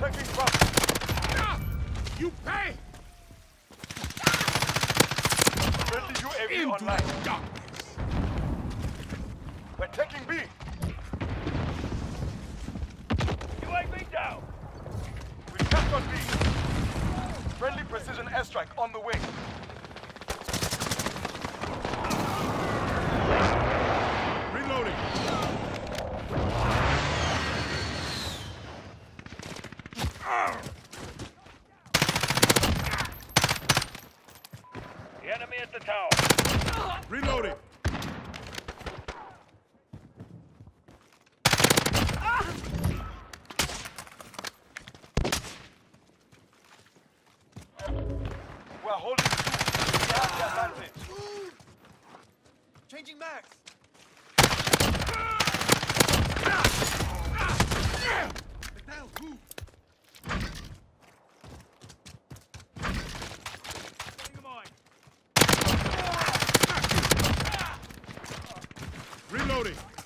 Taking Bravo. You pay! Friendly UAV Into online. darkness! We're taking B. UAV down. We captured B. Friendly precision airstrike on the way. Reloading! The enemy at the tower. Reloading! We're holding two. We have the advantage. Changing max. Down, move! Reloading!